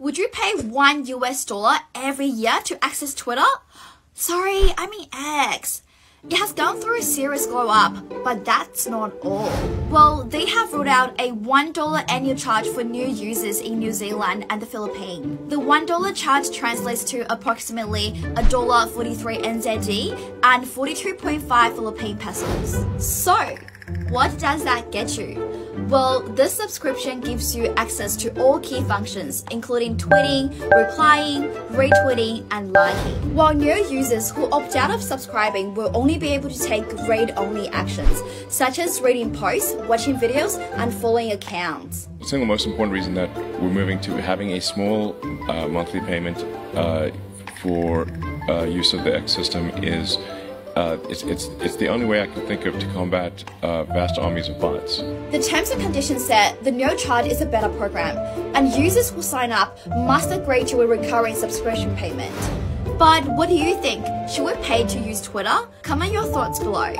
Would you pay one US dollar every year to access Twitter? Sorry, I mean X. It has gone through a serious glow up, but that's not all. Well, they have rolled out a $1 annual charge for new users in New Zealand and the Philippines. The $1 charge translates to approximately $1.43 NZD and 42.5 Philippine pesos. So, what does that get you? Well, this subscription gives you access to all key functions, including tweeting, replying, retweeting, and liking. While new users who opt out of subscribing will only be able to take read-only actions, such as reading posts, watching videos, and following accounts. The single most important reason that we're moving to having a small uh, monthly payment uh, for uh, use of the X system is uh, it's, it's, it's the only way I can think of to combat uh, vast armies of bots. The terms and conditions say the no charge is a better program, and users who sign up must agree to a recurring subscription payment. But what do you think? Should we pay to use Twitter? Comment your thoughts below.